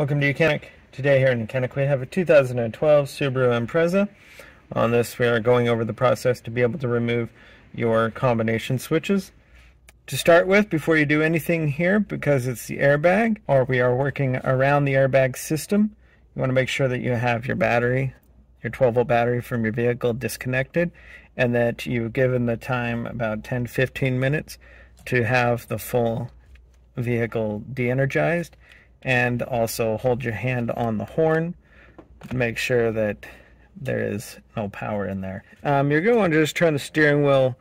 Welcome to YOUCANIC. Today here in YOUCANIC we have a 2012 Subaru Impreza. On this we are going over the process to be able to remove your combination switches. To start with, before you do anything here, because it's the airbag, or we are working around the airbag system, you want to make sure that you have your battery, your 12 volt battery from your vehicle disconnected, and that you've given the time about 10-15 minutes to have the full vehicle de-energized and also hold your hand on the horn. Make sure that there is no power in there. Um, you're going to just turn the steering wheel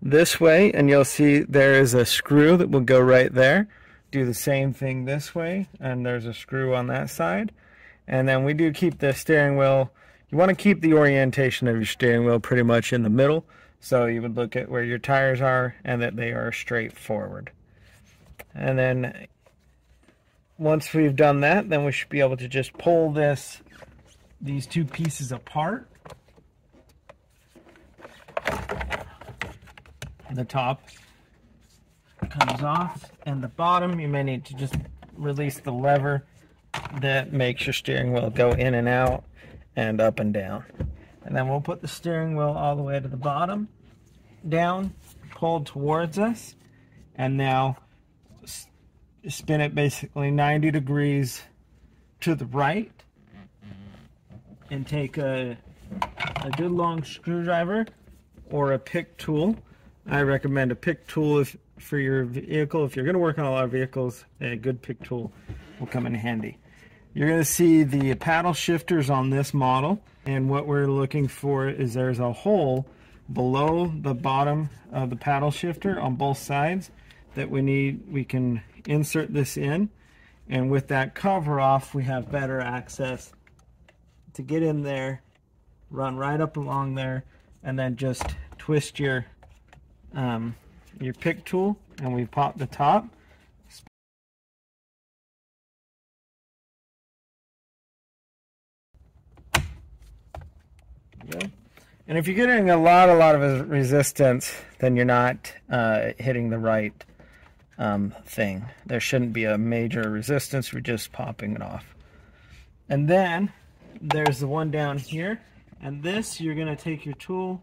this way and you'll see there is a screw that will go right there. Do the same thing this way and there's a screw on that side. And then we do keep the steering wheel you want to keep the orientation of your steering wheel pretty much in the middle so you would look at where your tires are and that they are straight forward. And then once we've done that, then we should be able to just pull this, these two pieces apart. The top comes off, and the bottom, you may need to just release the lever that makes your steering wheel go in and out and up and down. And then we'll put the steering wheel all the way to the bottom, down, pulled towards us, and now spin it basically 90 degrees to the right and take a, a good long screwdriver or a pick tool. I recommend a pick tool if, for your vehicle. If you're going to work on a lot of vehicles, a good pick tool will come in handy. You're going to see the paddle shifters on this model and what we're looking for is there's a hole below the bottom of the paddle shifter on both sides that we need we can insert this in and with that cover off we have better access to get in there run right up along there and then just twist your um, your pick tool and we pop the top. And if you're getting a lot, a lot of resistance, then you're not uh, hitting the right um, thing. There shouldn't be a major resistance, we're just popping it off. And then there's the one down here, and this you're going to take your tool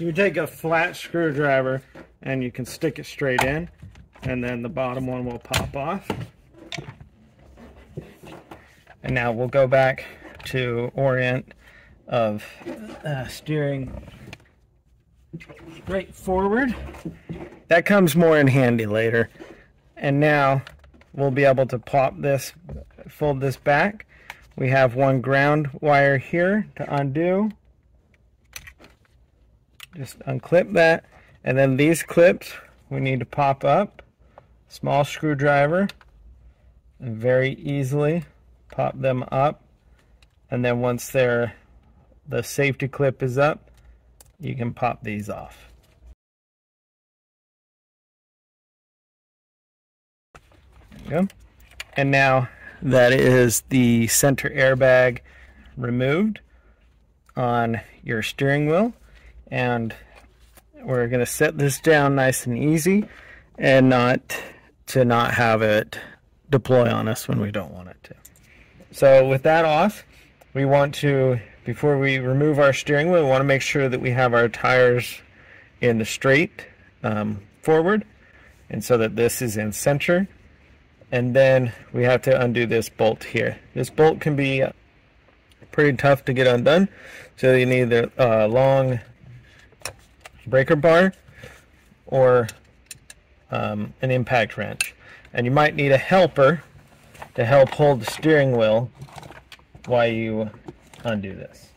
You take a flat screwdriver and you can stick it straight in and then the bottom one will pop off. And now we'll go back to orient of uh, steering straight forward. That comes more in handy later. And now we'll be able to pop this, fold this back. We have one ground wire here to undo. Just unclip that. And then these clips we need to pop up. Small screwdriver. And very easily pop them up. And then once they're the safety clip is up, you can pop these off. Go. And now that is the center airbag removed on your steering wheel. And we're going to set this down nice and easy and not to not have it deploy on us when we don't want it to. So with that off, we want to before we remove our steering wheel, we want to make sure that we have our tires in the straight um, forward and so that this is in center. And then we have to undo this bolt here. This bolt can be pretty tough to get undone. So you need a uh, long breaker bar or um, an impact wrench. And you might need a helper to help hold the steering wheel while you undo this.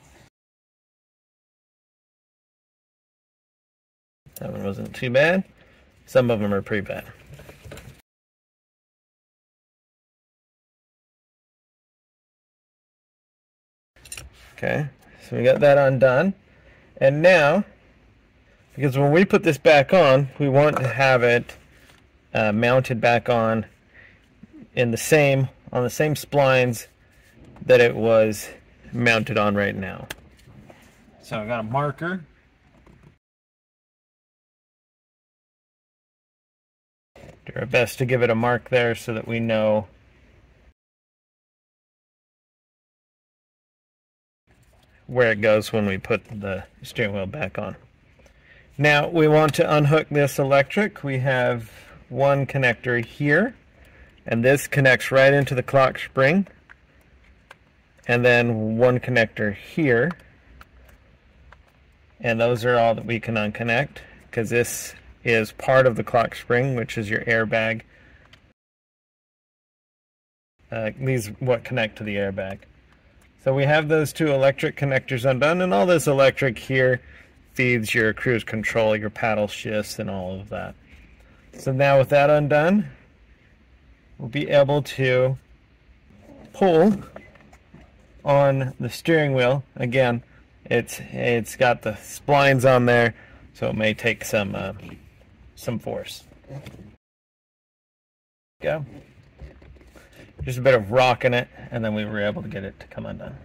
That one wasn't too bad. Some of them are pretty bad. Okay, so we got that undone. And now, because when we put this back on, we want to have it uh, mounted back on in the same, on the same splines that it was mounted on right now. So I got a marker Do our best to give it a mark there so that we know where it goes when we put the steering wheel back on. Now we want to unhook this electric. We have one connector here and this connects right into the clock spring and then one connector here. And those are all that we can unconnect because this is part of the clock spring which is your airbag. Uh, these what connect to the airbag. So we have those two electric connectors undone and all this electric here feeds your cruise control your paddle shifts and all of that. So now with that undone we'll be able to pull on the steering wheel. Again, it's it's got the splines on there, so it may take some uh, some force. Go. Just a bit of rocking it, and then we were able to get it to come undone.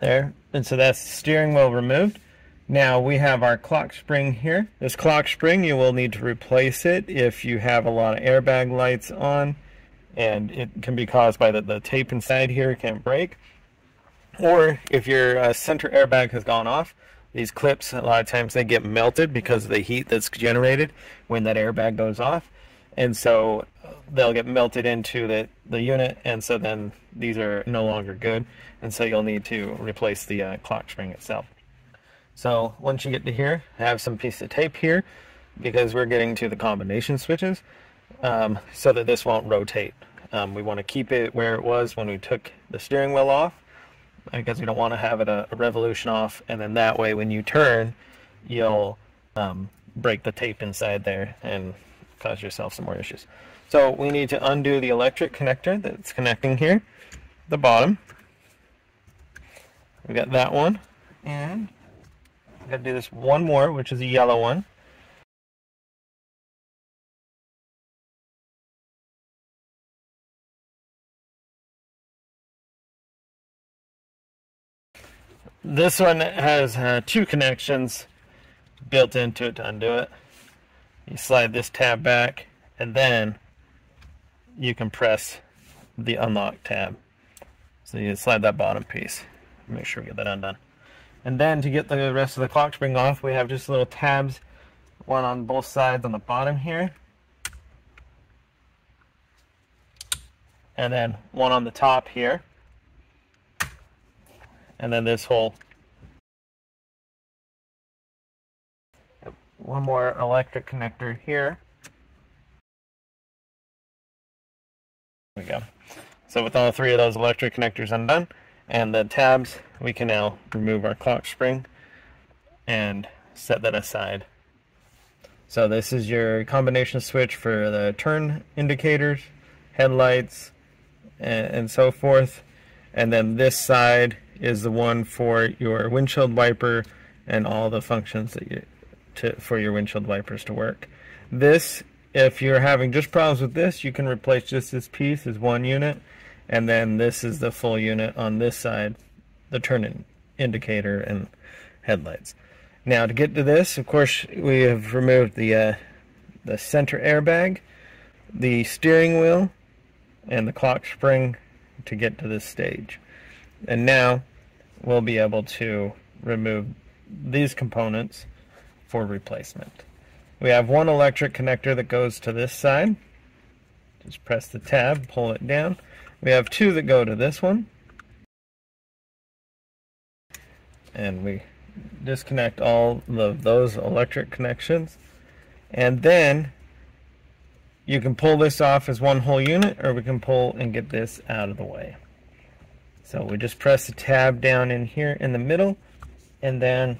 There, and so that's steering wheel removed. Now we have our clock spring here. This clock spring, you will need to replace it if you have a lot of airbag lights on and it can be caused by the, the tape inside here can break. Or if your uh, center airbag has gone off, these clips, a lot of times they get melted because of the heat that's generated when that airbag goes off. And so uh, they'll get melted into the, the unit and so then these are no longer good. And so you'll need to replace the uh, clock spring itself. So once you get to here, I have some piece of tape here because we're getting to the combination switches um, so that this won't rotate. Um, we want to keep it where it was when we took the steering wheel off because we don't want to have it a, a revolution off and then that way when you turn you'll um, break the tape inside there and cause yourself some more issues. So we need to undo the electric connector that's connecting here, the bottom. We got that one and I gotta do this one more, which is a yellow one. This one has uh, two connections built into it to undo it. You slide this tab back and then you can press the unlock tab. So you slide that bottom piece. Make sure we get that undone. And then to get the rest of the clock spring off, we have just little tabs, one on both sides on the bottom here. And then one on the top here. And then this hole. One more electric connector here. There we go. So with all three of those electric connectors undone, and the tabs we can now remove our clock spring and set that aside. So this is your combination switch for the turn indicators headlights and, and so forth. And then this side is the one for your windshield wiper and all the functions that you to for your windshield wipers to work. This if you're having just problems with this you can replace just this piece as one unit and then this is the full unit on this side, the turn indicator and headlights. Now to get to this, of course, we have removed the uh, the center airbag, the steering wheel, and the clock spring to get to this stage. And now we'll be able to remove these components for replacement. We have one electric connector that goes to this side. Just press the tab, pull it down. We have two that go to this one. And we disconnect all of those electric connections. And then you can pull this off as one whole unit or we can pull and get this out of the way. So we just press the tab down in here in the middle and then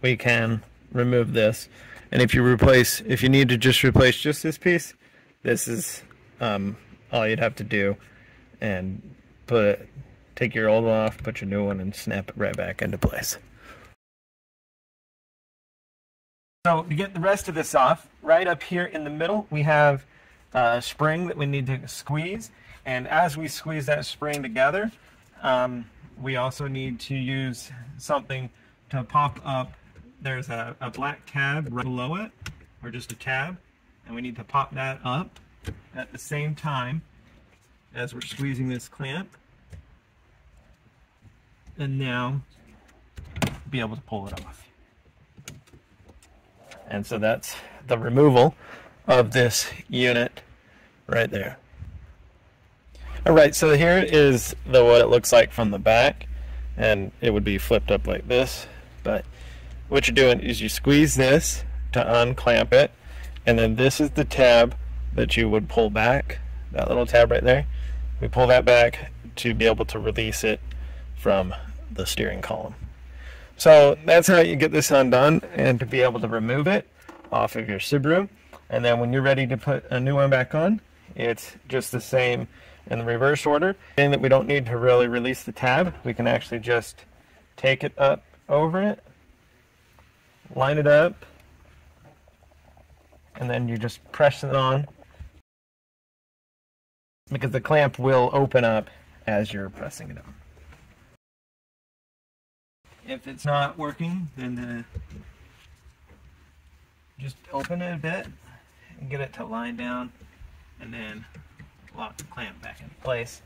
we can remove this. And if you replace, if you need to just replace just this piece, this is um, all you'd have to do and put it, take your old one off, put your new one, and snap it right back into place. So to get the rest of this off, right up here in the middle, we have a spring that we need to squeeze. And as we squeeze that spring together, um, we also need to use something to pop up, there's a, a black tab right below it, or just a tab, and we need to pop that up at the same time as we're squeezing this clamp. And now be able to pull it off. And so that's the removal of this unit right there. All right, so here is the what it looks like from the back, and it would be flipped up like this. But what you're doing is you squeeze this to unclamp it, and then this is the tab that you would pull back, that little tab right there. We pull that back to be able to release it from the steering column. So that's how you get this undone and to be able to remove it off of your Subaru. And then when you're ready to put a new one back on, it's just the same in the reverse order. Being that we don't need to really release the tab, we can actually just take it up over it, line it up, and then you just press it on because the clamp will open up as you're pressing it on. If it's not working, then uh, just open it a bit and get it to line down and then lock the clamp back in place.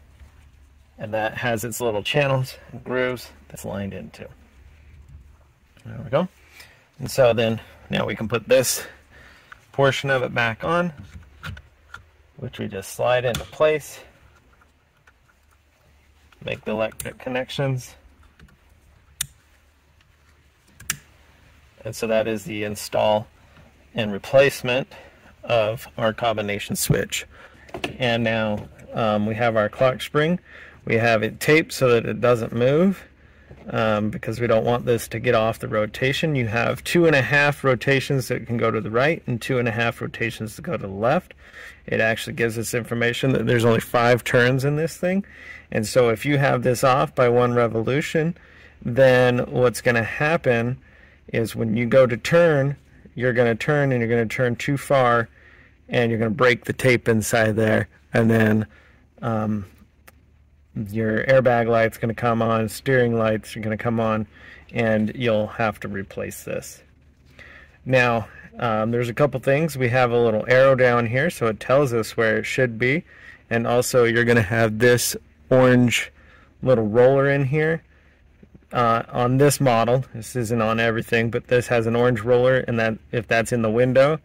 And that has its little channels and grooves that's lined into. There we go. And so then now we can put this portion of it back on, which we just slide into place. Make the electric connections. And so that is the install and replacement of our combination switch and now um, we have our clock spring. We have it taped so that it doesn't move um, because we don't want this to get off the rotation. You have two and a half rotations that can go to the right and two and a half rotations to go to the left. It actually gives us information that there's only five turns in this thing. And so if you have this off by one revolution, then what's going to happen is when you go to turn, you're going to turn and you're going to turn too far and you're going to break the tape inside there and then um, your airbag light's going to come on steering lights are going to come on and you'll have to replace this. Now um, there's a couple things. We have a little arrow down here so it tells us where it should be. And also you're going to have this orange little roller in here. Uh, on this model this isn't on everything but this has an orange roller and that if that's in the window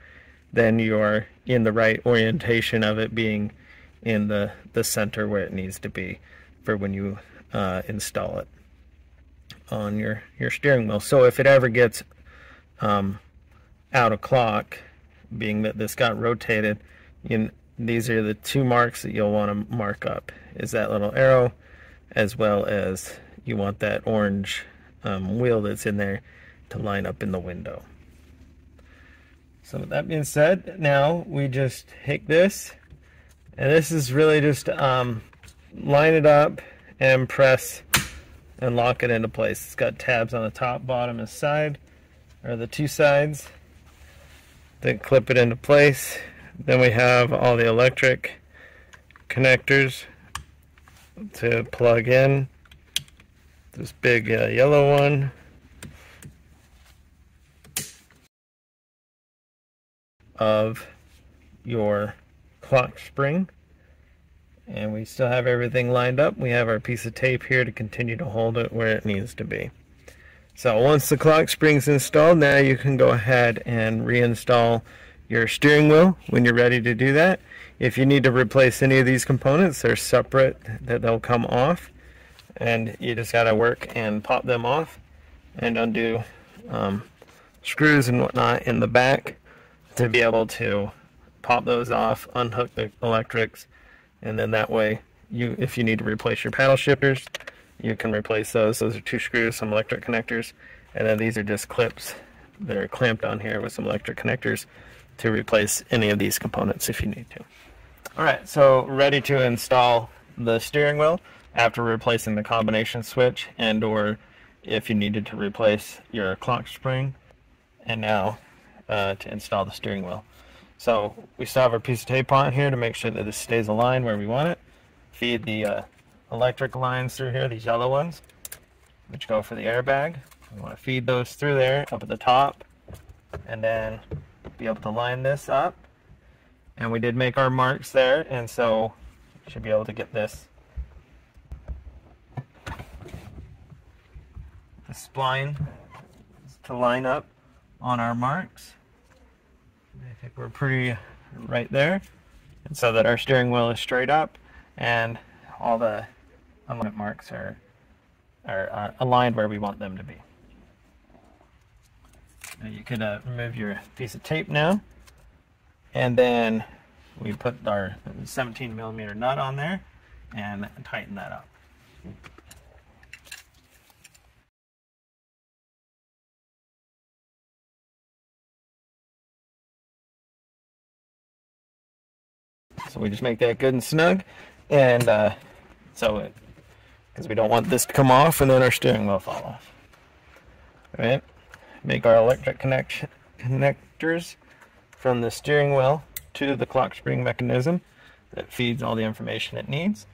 then you're in the right orientation of it being in the, the center where it needs to be for when you uh, install it on your, your steering wheel. So if it ever gets um, out of clock, being that this got rotated, you, these are the two marks that you'll want to mark up, is that little arrow, as well as you want that orange um, wheel that's in there to line up in the window. So with that being said, now we just take this, and this is really just um, line it up and press and lock it into place. It's got tabs on the top, bottom, and side, or the two sides. Then clip it into place. Then we have all the electric connectors to plug in. This big uh, yellow one of your clock spring and we still have everything lined up. We have our piece of tape here to continue to hold it where it needs to be. So once the clock spring's installed now you can go ahead and reinstall your steering wheel when you're ready to do that. If you need to replace any of these components they're separate that they'll come off. And you just got to work and pop them off and undo um, screws and whatnot in the back to be able to pop those off, unhook the electrics, and then that way you if you need to replace your paddle shifters, you can replace those. Those are two screws, some electric connectors, and then these are just clips that are clamped on here with some electric connectors to replace any of these components if you need to. Alright, so ready to install the steering wheel after replacing the combination switch and or if you needed to replace your clock spring. And now uh, to install the steering wheel. So we still have our piece of tape on here to make sure that this stays aligned where we want it. Feed the uh, electric lines through here, these yellow ones, which go for the airbag. We want to feed those through there up at the top and then be able to line this up. And we did make our marks there and so should be able to get this the spline to line up on our marks. I think we're pretty right there. And so that our steering wheel is straight up and all the alignment marks are, are uh, aligned where we want them to be. Now you could uh, remove your piece of tape now and then we put our 17 millimeter nut on there and tighten that up. So we just make that good and snug, and uh, so because we don't want this to come off and then our steering wheel fall off. All right, make our electric connection connectors from the steering wheel to the clock spring mechanism that feeds all the information it needs.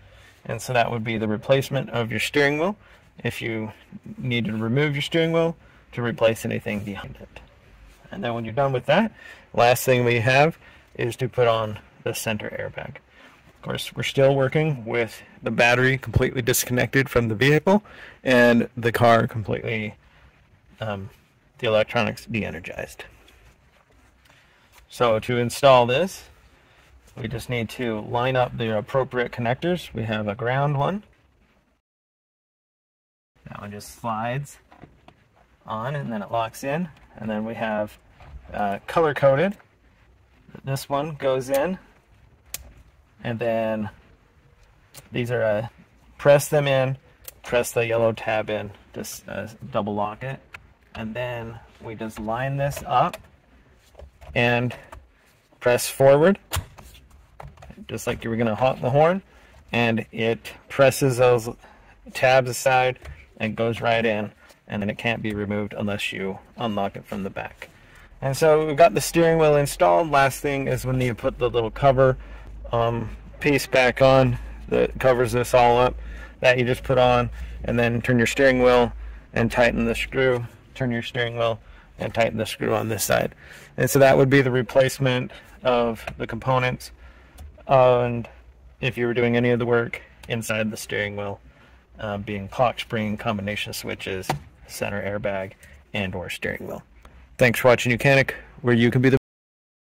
And so that would be the replacement of your steering wheel if you need to remove your steering wheel to replace anything behind it. And then when you're done with that, last thing we have is to put on the center airbag. Of course, we're still working with the battery completely disconnected from the vehicle and the car completely, um, the electronics de-energized. So to install this, we just need to line up the appropriate connectors. We have a ground one. That one just slides on and then it locks in. And then we have uh, color coded. This one goes in and then these are uh, press them in press the yellow tab in just uh, double lock it. And then we just line this up and press forward just like you were gonna honk the horn. And it presses those tabs aside and goes right in. And then it can't be removed unless you unlock it from the back. And so we've got the steering wheel installed. Last thing is when you put the little cover um, piece back on that covers this all up that you just put on and then turn your steering wheel and tighten the screw. Turn your steering wheel and tighten the screw on this side. And so that would be the replacement of the components. And if you were doing any of the work inside the steering wheel uh, being clock spring combination switches center airbag and or steering wheel. Thanks for watching YOUCANIC where you can be the